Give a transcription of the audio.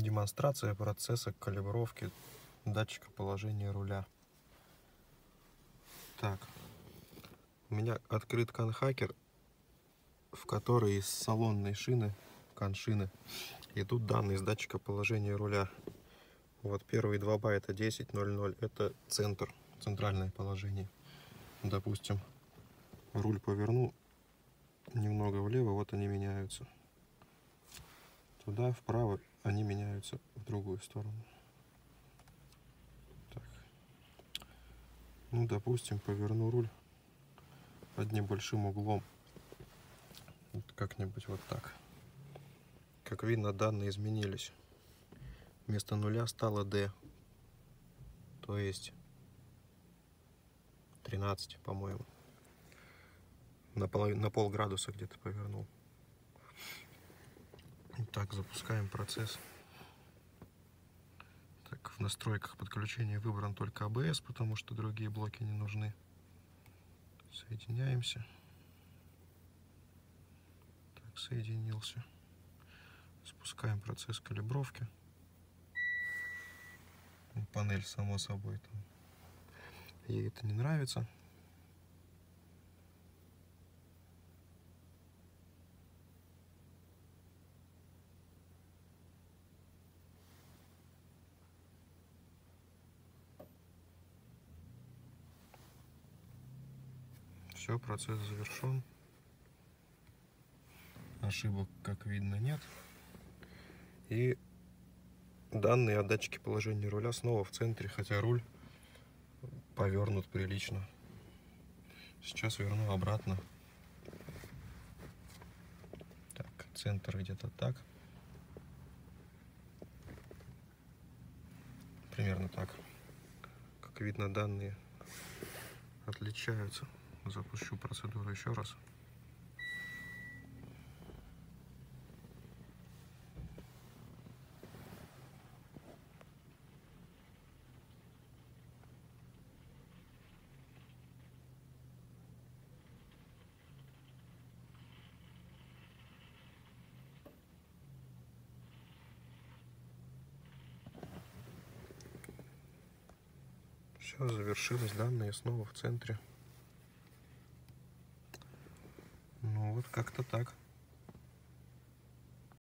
Демонстрация процесса калибровки датчика положения руля. Так, у меня открыт канхакер, в который из салонной шины, каншины, идут данные с датчика положения руля. Вот первые два байта 10.00 это центр, центральное положение. Допустим, руль поверну немного влево, вот они меняются. Туда, вправо, они меняются в другую сторону. Так. Ну, допустим, поверну руль под небольшим углом. Вот как-нибудь вот так. Как видно, данные изменились. Вместо нуля стало D. То есть 13, по-моему. На, на полградуса где-то повернул. Так, запускаем процесс. Так, в настройках подключения выбран только ABS, потому что другие блоки не нужны. Соединяемся. Так, соединился. Спускаем процесс калибровки. Панель, само собой, там. ей это не нравится. Все, процесс завершен. Ошибок, как видно, нет. И данные о датчике положения руля снова в центре, хотя руль повернут прилично. Сейчас верну обратно. Так, центр где-то так. Примерно так. Как видно, данные отличаются. Запущу процедуру еще раз. Все, завершилось, данные снова в центре. Вот как-то так.